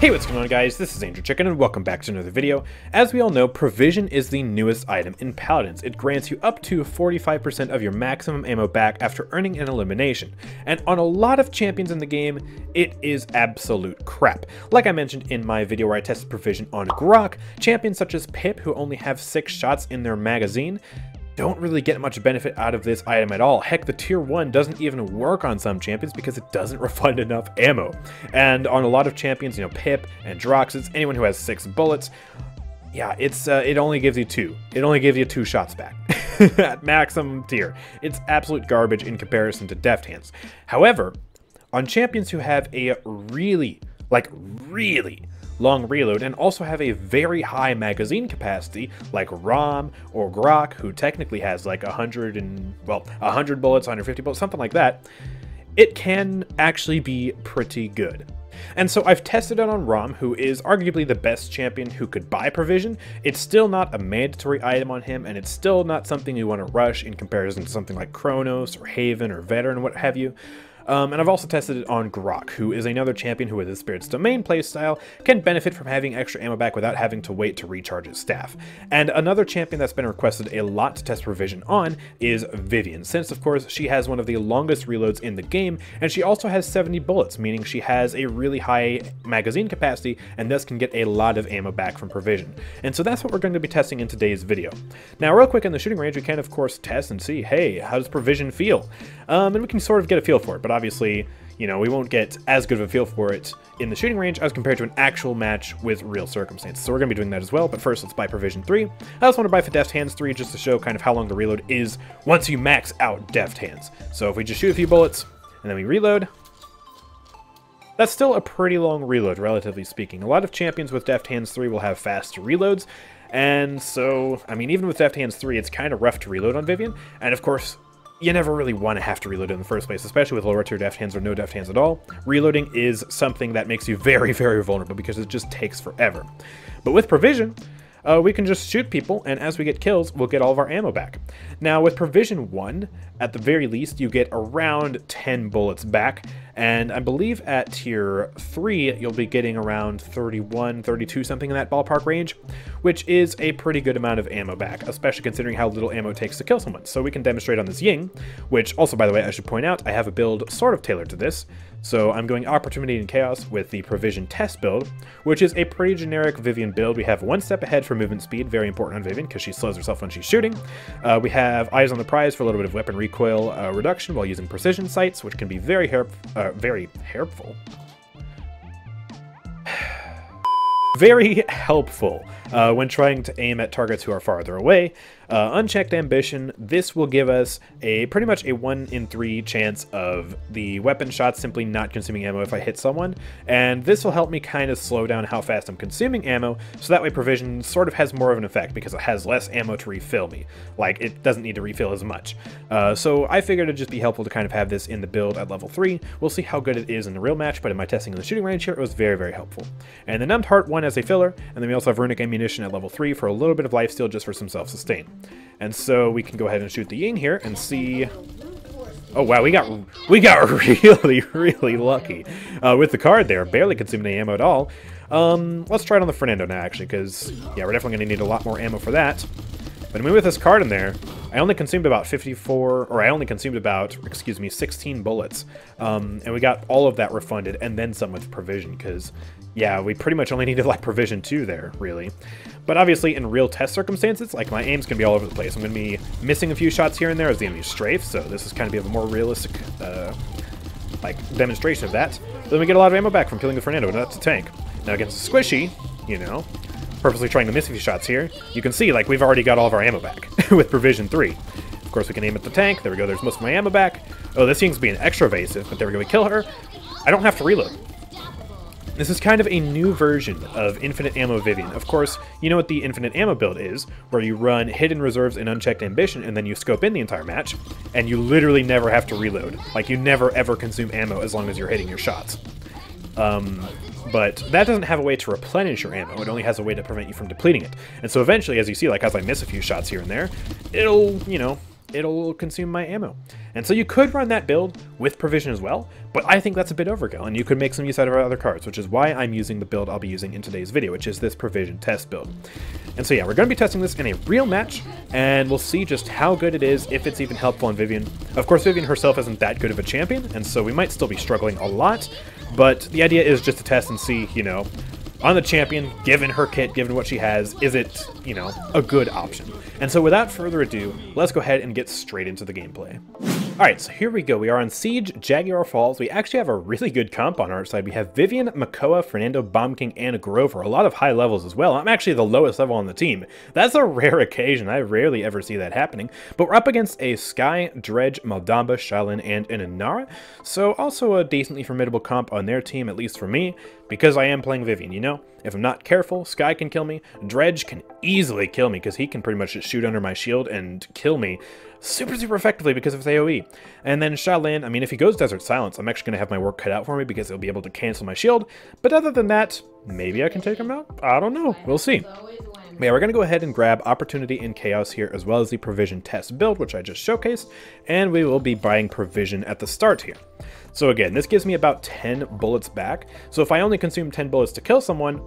Hey, what's going on guys? This is Andrew Chicken and welcome back to another video. As we all know, Provision is the newest item in Paladins. It grants you up to 45% of your maximum ammo back after earning an elimination. And on a lot of champions in the game, it is absolute crap. Like I mentioned in my video where I tested Provision on Grohk, champions such as Pip who only have 6 shots in their magazine don't really get much benefit out of this item at all. Heck, the tier 1 doesn't even work on some champions because it doesn't refund enough ammo. And on a lot of champions, you know, Pip and Drogoz, anyone who has 6 bullets, yeah, it's uh, it only gives you 2. It only gives you 2 shots back at maximum tier. It's absolute garbage in comparison to Deft Hands. However, on champions who have a really, like really long reload, and also have a very high magazine capacity, like Raum or Grohk, who technically has like 100 and, well, 100 bullets, 150 bullets, something like that, it can actually be pretty good. And so I've tested it on Raum, who is arguably the best champion who could buy Provision. It's still not a mandatory item on him, and it's still not something you want to rush in comparison to something like Chronos or Haven or Veteran, what have you. Um, and I've also tested it on Grohk, who is another champion who with his Spirit's Domain playstyle can benefit from having extra ammo back without having to wait to recharge his staff. And another champion that's been requested a lot to test Provision on is Vivian, since of course she has one of the longest reloads in the game, and she also has 70 bullets, meaning she has a really high magazine capacity and thus can get a lot of ammo back from Provision. And so that's what we're going to be testing in today's video. Now real quick in the shooting range we can of course test and see, hey, how does Provision feel? Um, and we can sort of get a feel for it, but obviously, you know, we won't get as good of a feel for it in the shooting range as compared to an actual match with real circumstances. So we're going to be doing that as well, but first let's buy Provision 3. I also want to buy for Deft Hands 3 just to show kind of how long the reload is once you max out Deft Hands. So if we just shoot a few bullets and then we reload, that's still a pretty long reload, relatively speaking. A lot of champions with Deft Hands 3 will have fast reloads, and so, I mean, even with Deft Hands 3, it's kind of rough to reload on Vivian, and of course, you never really want to have to reload in the first place, especially with lower tier deft hands or no deft hands at all. Reloading is something that makes you very, very vulnerable because it just takes forever. But with provision, uh, we can just shoot people, and as we get kills, we'll get all of our ammo back. Now, with Provision 1, at the very least, you get around 10 bullets back, and I believe at tier 3, you'll be getting around 31, 32, something in that ballpark range, which is a pretty good amount of ammo back, especially considering how little ammo it takes to kill someone. So we can demonstrate on this Ying, which also, by the way, I should point out, I have a build sort of tailored to this. So I'm going Opportunity and Chaos with the Provision Test build, which is a pretty generic Vivian build. We have one step ahead for movement speed, very important on Vivian because she slows herself when she's shooting. Uh, we have Eyes on the Prize for a little bit of weapon recoil uh, reduction while using precision sights, which can be very, help uh, very helpful. very helpful uh, when trying to aim at targets who are farther away. Uh, unchecked ambition, this will give us a pretty much a 1 in 3 chance of the weapon shot simply not consuming ammo if I hit someone, and this will help me kind of slow down how fast I'm consuming ammo, so that way provision sort of has more of an effect because it has less ammo to refill me. Like, it doesn't need to refill as much. Uh, so I figured it'd just be helpful to kind of have this in the build at level 3. We'll see how good it is in the real match, but in my testing in the shooting range here, it was very, very helpful. And the Numbed Heart one as a filler, and then we also have Runic Ammunition at level 3 for a little bit of lifesteal just for some self-sustain. And so we can go ahead and shoot the Ying here and see... Oh wow, we got we got really, really lucky uh, with the card there. Barely consuming any ammo at all. Um, let's try it on the Fernando now, actually, because, yeah, we're definitely going to need a lot more ammo for that. But I mean, with this card in there, I only consumed about 54, or I only consumed about, excuse me, 16 bullets. Um, and we got all of that refunded, and then some with provision, because, yeah, we pretty much only needed, like, provision 2 there, really. But obviously, in real test circumstances, like, my aim's to be all over the place. I'm to be missing a few shots here and there as the enemy strafe, so this is kind of a more realistic, uh, like, demonstration of that. Then we get a lot of ammo back from killing the Fernando, and that's a tank. Now against Squishy, you know, purposely trying to miss a few shots here, you can see, like, we've already got all of our ammo back with Provision 3. Of course, we can aim at the tank. There we go. There's most of my ammo back. Oh, this thing's being extra evasive, but there we go. We kill her. I don't have to reload. This is kind of a new version of Infinite Ammo Vivian. Of course, you know what the Infinite Ammo build is, where you run Hidden Reserves and Unchecked Ambition, and then you scope in the entire match, and you literally never have to reload. Like, you never ever consume ammo as long as you're hitting your shots. Um, but that doesn't have a way to replenish your ammo. It only has a way to prevent you from depleting it. And so eventually, as you see, like as I miss a few shots here and there, it'll, you know, it'll consume my ammo. And so you could run that build with provision as well, but I think that's a bit overkill, and you could make some use out of our other cards, which is why I'm using the build I'll be using in today's video, which is this provision test build. And so yeah, we're going to be testing this in a real match, and we'll see just how good it is, if it's even helpful on Vivian. Of course, Vivian herself isn't that good of a champion, and so we might still be struggling a lot, but the idea is just to test and see, you know, on the champion, given her kit, given what she has, is it, you know, a good option? And so without further ado, let's go ahead and get straight into the gameplay. Alright, so here we go. We are on Siege, Jaguar Falls. We actually have a really good comp on our side. We have Vivian, Makoa, Fernando, Bomb King, and Grover. A lot of high levels as well. I'm actually the lowest level on the team. That's a rare occasion. I rarely ever see that happening. But we're up against a Skye, Dredge, Mal'Damba, Xiaolin, and an Inara. So also a decently formidable comp on their team, at least for me, because I am playing Vivian, you know? If I'm not careful, Skye can kill me. Dredge can easily kill me because he can pretty much just shoot under my shield and kill me super, super effectively because of his AoE. And then Sha Lin, I mean, if he goes Desert Silence, I'm actually going to have my work cut out for me because he'll be able to cancel my shield. But other than that, maybe I can take him out? I don't know. We'll see. Yeah, we're going to go ahead and grab Opportunity and Chaos here, as well as the Provision Test build, which I just showcased, and we will be buying Provision at the start here. So again, this gives me about 10 bullets back, so if I only consume 10 bullets to kill someone,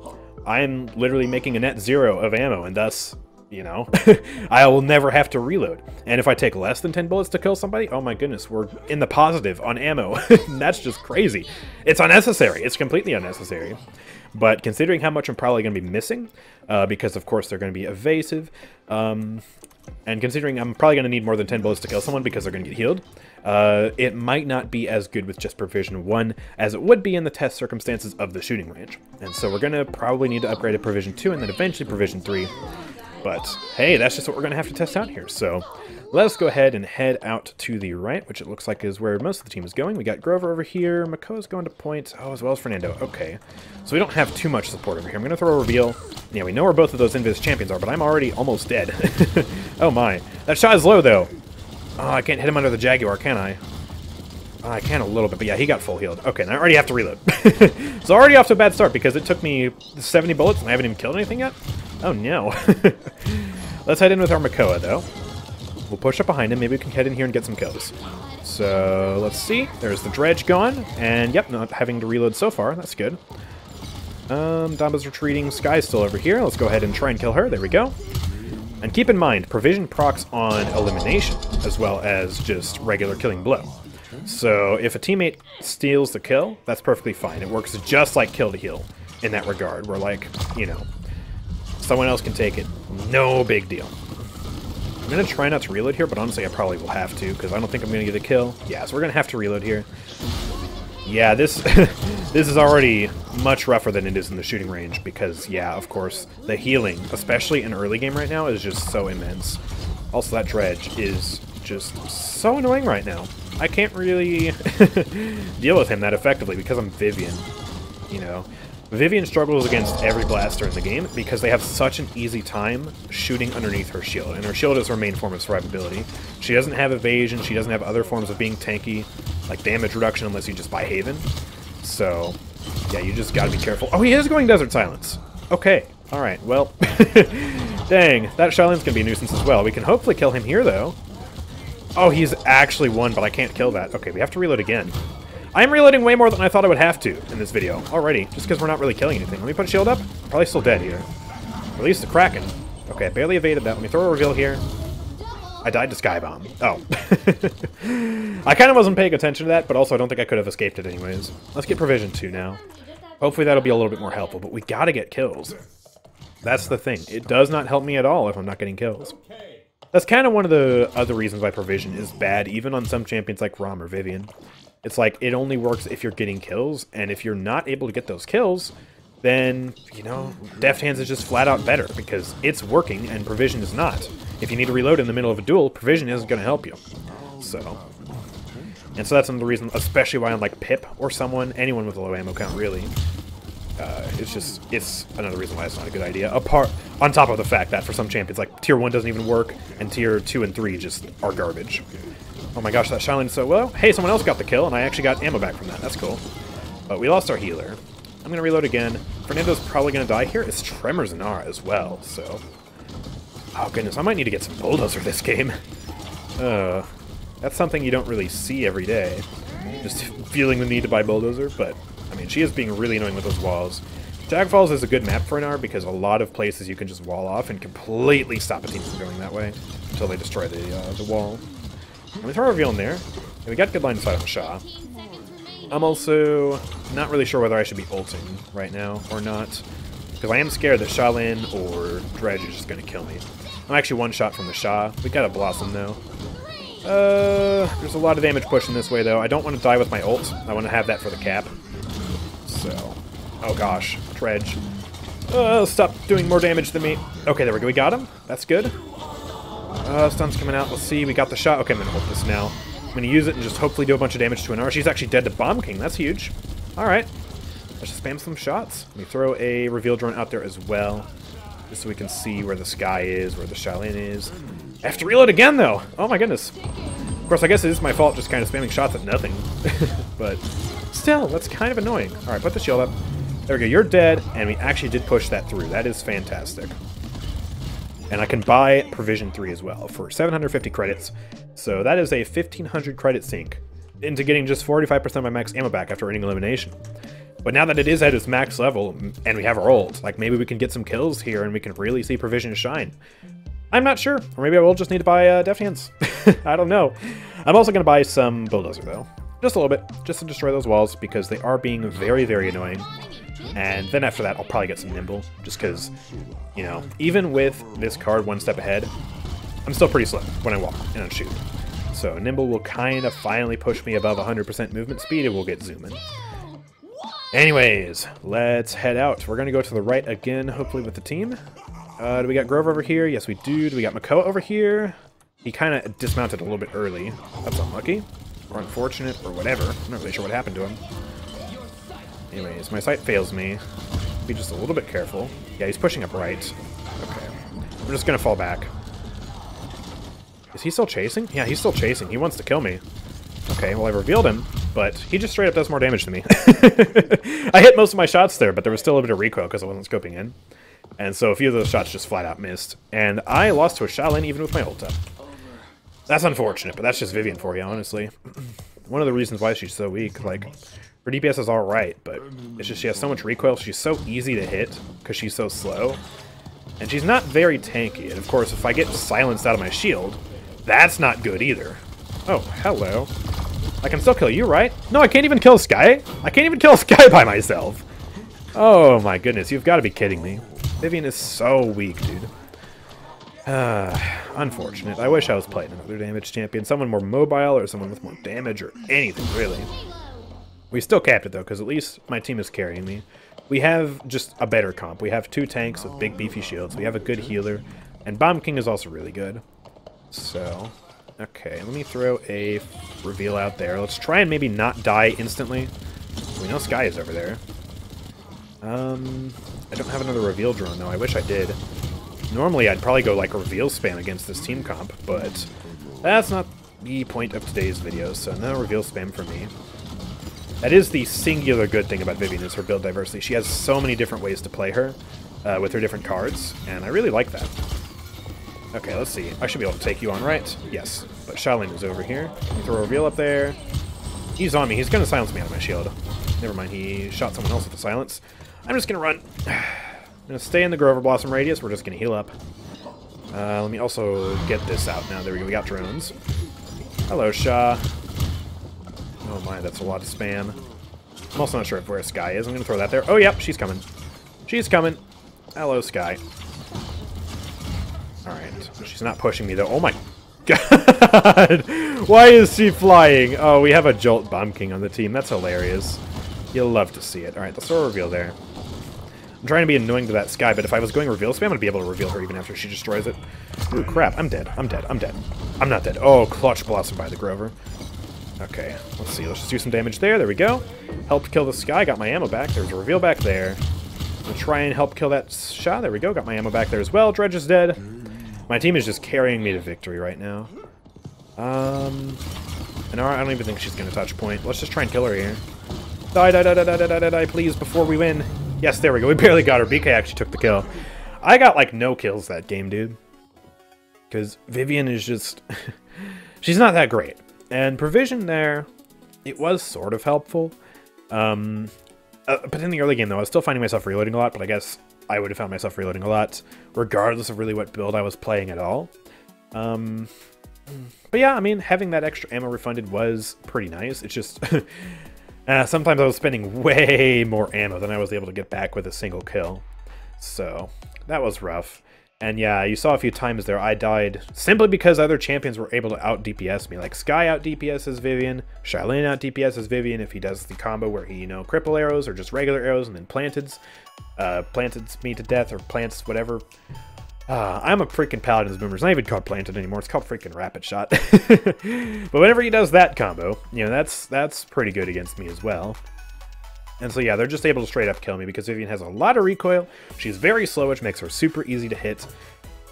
I'm literally making a net zero of ammo, and thus you know? I will never have to reload. And if I take less than 10 bullets to kill somebody, oh my goodness, we're in the positive on ammo. That's just crazy. It's unnecessary. It's completely unnecessary. But considering how much I'm probably going to be missing, uh, because of course they're going to be evasive, um, and considering I'm probably going to need more than 10 bullets to kill someone because they're going to get healed, uh, it might not be as good with just Provision 1 as it would be in the test circumstances of the shooting range. And so we're going to probably need to upgrade to Provision 2 and then eventually Provision 3 but hey, that's just what we're going to have to test out here. So let's go ahead and head out to the right, which it looks like is where most of the team is going. We got Grover over here. Makoa's going to point. Oh, as well as Fernando. Okay. So we don't have too much support over here. I'm going to throw a reveal. Yeah, we know where both of those Invis champions are, but I'm already almost dead. oh my. That shot is low, though. Oh, I can't hit him under the Jaguar, can I? Oh, I can a little bit, but yeah, he got full healed. Okay, I already have to reload. so already off to a bad start because it took me 70 bullets and I haven't even killed anything yet. Oh no. Let's head in with our Makoa, though. We'll push up behind him. Maybe we can head in here and get some kills. So, let's see. There's the Dredge gone. And, yep, not having to reload so far. That's good. Um, Damba's retreating. Skye's still over here. Let's go ahead and try and kill her. There we go. And keep in mind, Provision procs on Elimination, as well as just regular Killing Blow. So, if a teammate steals the kill, that's perfectly fine. It works just like Kill to Heal in that regard, where, like, you know, Someone else can take it. No big deal. I'm going to try not to reload here, but honestly I probably will have to, because I don't think I'm going to get a kill. Yeah, so we're going to have to reload here. Yeah, this this is already much rougher than it is in the shooting range, because, yeah, of course, the healing, especially in early game right now, is just so immense. Also, that dredge is just so annoying right now. I can't really deal with him that effectively because I'm Vivian, you know. Vivian struggles against every blaster in the game because they have such an easy time shooting underneath her shield, and her shield is her main form of survivability. She doesn't have evasion, she doesn't have other forms of being tanky, like damage reduction unless you just buy Haven. So, yeah, you just gotta be careful. Oh, he is going Desert Silence! Okay, alright, well, dang, that Sha Lin's gonna be a nuisance as well. We can hopefully kill him here, though. Oh, he's actually won, but I can't kill that. Okay, we have to reload again. I'm reloading way more than I thought I would have to in this video already, just because we're not really killing anything. Let me put a shield up. Probably still dead here. Release the Kraken. Okay, I barely evaded that. Let me throw a reveal here. I died to Skye Bomb. Oh. I kind of wasn't paying attention to that, but also I don't think I could have escaped it anyways. Let's get Provision 2 now. Hopefully that'll be a little bit more helpful, but we gotta get kills. That's the thing. It does not help me at all if I'm not getting kills. That's kind of one of the other reasons why Provision is bad, even on some champions like Raum or Vivian. It's like it only works if you're getting kills, and if you're not able to get those kills, then, you know, Deft Hands is just flat out better because it's working and Provision is not. If you need to reload in the middle of a duel, Provision isn't going to help you. So, and so that's another reason, especially why I'm like Pip or someone, anyone with a low ammo count, really. Uh, it's just, it's another reason why it's not a good idea. Apart, on top of the fact that for some champions, like tier 1 doesn't even work, and tier 2 and 3 just are garbage. Oh my gosh, that Sha Lin's so well. Hey, someone else got the kill, and I actually got ammo back from that. That's cool. But we lost our healer. I'm going to reload again. Fernando's probably going to die here. It's Tremors and Ara as well, so... Oh goodness, I might need to get some Bulldozer this game. Uh, that's something you don't really see every day. Just feeling the need to buy Bulldozer, but, I mean, she is being really annoying with those walls. Tag Falls is a good map for Inara because a lot of places you can just wall off and completely stop a team from going that way until they destroy the uh, the wall. Let me throw a reveal in there. And we got good line of sight on Sha. I'm also not really sure whether I should be ulting right now or not. Because I am scared that Lin or Dredge is just going to kill me. I'm actually one shot from the Sha. We got a Blossom though. Uh, there's a lot of damage pushing this way though. I don't want to die with my ult. I want to have that for the cap. So, oh gosh, Dredge. Uh, stop doing more damage than me. Okay, there we go. We got him. That's good. Uh, stun's coming out. Let's see. We got the shot. Okay, I'm going to hold this now. I'm going to use it and just hopefully do a bunch of damage to Inara. She's actually dead to Bomb King. That's huge. All right. Let's just spam some shots. Let me throw a reveal drone out there as well. Just so we can see where the Skye is, where the Sha Lin is. I have to reload again, though! Oh my goodness. Of course, I guess it is my fault just kind of spamming shots at nothing. but still, that's kind of annoying. Alright, put the shield up. There we go, you're dead, and we actually did push that through. That is fantastic. And I can buy Provision 3 as well for 750 credits. So that is a 1500 credit sink into getting just 45% of my max ammo back after earning elimination. But now that it is at its max level, and we have our ult, like maybe we can get some kills here and we can really see Provision shine. I'm not sure. Or maybe I will just need to buy uh, Deft Hands. I don't know. I'm also going to buy some Bulldozer, though. Just a little bit, just to destroy those walls, because they are being very, very annoying. And then after that, I'll probably get some Nimble, just because, you know, even with this card one step ahead, I'm still pretty slow when I walk and I shoot. So Nimble will kind of finally push me above 100% movement speed, and we'll get zooming. Anyways, let's head out. We're going to go to the right again, hopefully with the team. Uh, do we got Grover over here? Yes, we do. Do we got Makoa over here? He kind of dismounted a little bit early. That's unlucky. Or unfortunate, or whatever. I'm not really sure what happened to him. Anyways, my sight fails me. Be just a little bit careful. Yeah, he's pushing up right. Okay. I'm just gonna fall back. Is he still chasing? Yeah, he's still chasing. He wants to kill me. Okay, well I revealed him, but he just straight up does more damage to me. I hit most of my shots there, but there was still a bit of recoil because I wasn't scoping in. And so a few of those shots just flat out missed. And I lost to a Sha Lin even with my ult up. That's unfortunate, but that's just Vivian for you, honestly. One of the reasons why she's so weak, like, her DPS is alright, but it's just she has so much recoil, she's so easy to hit, because she's so slow. And she's not very tanky, and of course, if I get silenced out of my shield, that's not good either. Oh, hello. I can still kill you, right? No, I can't even kill Skye. I can't even kill Skye by myself. Oh my goodness, you've got to be kidding me. Vivian is so weak, dude. Uh, unfortunate. I wish I was playing another damage champion. Someone more mobile or someone with more damage or anything, really. We still capped it, though, because at least my team is carrying me. We have just a better comp. We have two tanks with big, beefy shields. We have a good healer. And Bomb King is also really good. So, okay, let me throw a reveal out there. Let's try and maybe not die instantly. We know Skye is over there. Um, I don't have another reveal drone, though. I wish I did. Normally, I'd probably go, like, reveal spam against this team comp, but that's not the point of today's video, so no reveal spam for me. That is the singular good thing about Vivian, is her build diversity. She has so many different ways to play her uh, with her different cards, and I really like that. Okay, let's see. I should be able to take you on, right? Yes. But Sha Lin is over here. Throw a reveal up there. He's on me. He's going to silence me on my shield. Never mind, he shot someone else with the silence. I'm just gonna run. I'm gonna stay in the Grover Blossom radius. We're just gonna heal up. Uh, let me also get this out now. There we go. We got drones. Hello, Sha. Oh my, that's a lot of spam. I'm also not sure if where Skye is. I'm gonna throw that there. Oh, yep, she's coming. She's coming. Hello, Skye. Alright. She's not pushing me, though. Oh my god! Why is she flying? Oh, we have a Jolt Bomb King on the team. That's hilarious. You'll love to see it. Alright, throw a reveal there. I'm trying to be annoying to that Skye, but if I was going reveal spam, I'd be able to reveal her even after she destroys it. Ooh, crap. I'm dead. I'm dead. I'm dead. I'm not dead. Oh, Clutch Blossom by the Grover. Okay, let's see. Let's just do some damage there. There we go. Helped kill the Skye. Got my ammo back. There's a reveal back there. I'll try and help kill that shot. There we go. Got my ammo back there as well. Dredge is dead. My team is just carrying me to victory right now. Um, and I don't even think she's going to touch point. Let's just try and kill her here. Die, die, die, die, die, die, die, die, please, before we win. Yes, there we go. We barely got her. BK actually took the kill. I got, like, no kills that game, dude. Because Vivian is just... she's not that great. And provision there, it was sort of helpful. Um, uh, but in the early game, though, I was still finding myself reloading a lot, but I guess I would have found myself reloading a lot, regardless of really what build I was playing at all. Um, but yeah, I mean, having that extra ammo refunded was pretty nice. It's just... uh, sometimes I was spending way more ammo than I was able to get back with a single kill. So, that was rough. And yeah, you saw a few times there I died simply because other champions were able to out DPS me. Like Skye out DPS as Vivian, Sha Lin out DPS as Vivian if he does the combo where he, you know, cripple arrows or just regular arrows and then planteds. Uh, planteds me to death or plants whatever. Uh, I'm a freaking Paladin's Boomer. It's not even called Planted anymore. It's called freaking Rapid Shot. but whenever he does that combo, you know, that's that's pretty good against me as well. And so yeah, they're just able to straight up kill me because Vivian has a lot of recoil. She's very slow, which makes her super easy to hit.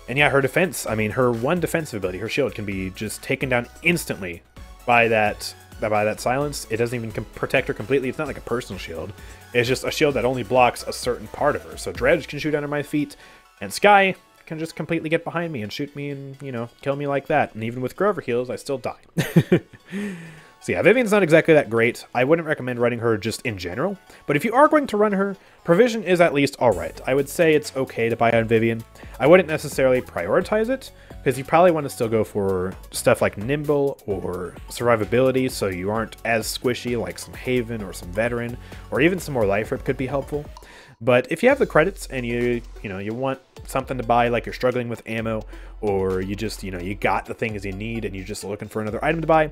And yeah, her defense, I mean, her one defensive ability, her shield, can be just taken down instantly by that by that silence. It doesn't even protect her completely. It's not like a personal shield. It's just a shield that only blocks a certain part of her. So Dredge can shoot under my feet, and Skye can just completely get behind me and shoot me and, you know, kill me like that. And even with Grover heals, I still die. So yeah, Vivian's not exactly that great. I wouldn't recommend running her just in general, but if you are going to run her, Provision is at least alright. I would say it's okay to buy on Vivian. I wouldn't necessarily prioritize it, because you probably want to still go for stuff like Nimble or Survivability, so you aren't as squishy like some Haven or some Veteran, or even some more Life Rip could be helpful. But if you have the credits and you you know you want something to buy, like you're struggling with ammo, or you just you know you got the things you need and you're just looking for another item to buy,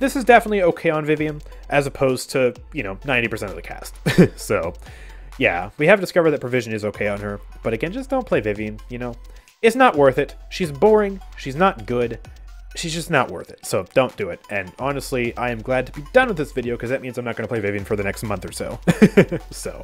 this is definitely okay on Vivian as opposed to you know 90% of the cast. so yeah, we have discovered that provision is okay on her, but again, just don't play Vivian. You know, it's not worth it. She's boring. She's not good she's just not worth it, so don't do it. And honestly, I am glad to be done with this video because that means I'm not going to play Vivian for the next month or so. so,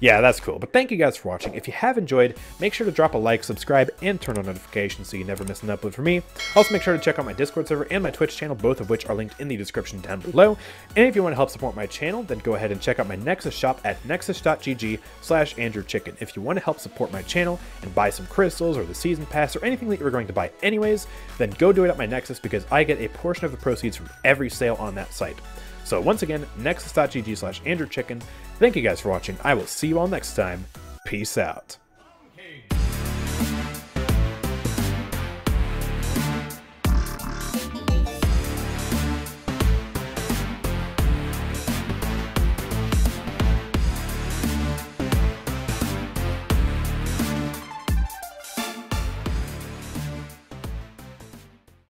yeah, that's cool. But thank you guys for watching. If you have enjoyed, make sure to drop a like, subscribe, and turn on notifications so you never miss an upload from me. Also, make sure to check out my Discord server and my Twitch channel, both of which are linked in the description down below. And if you want to help support my channel, then go ahead and check out my Nexus shop at nexus.gg slash andrewchicken. If you want to help support my channel and buy some crystals or the season pass or anything that you're going to buy anyways, then go do it at my Nexus because I get a portion of the proceeds from every sale on that site. So once again, nexus.gg slash andrewchicken. Thank you guys for watching. I will see you all next time. Peace out.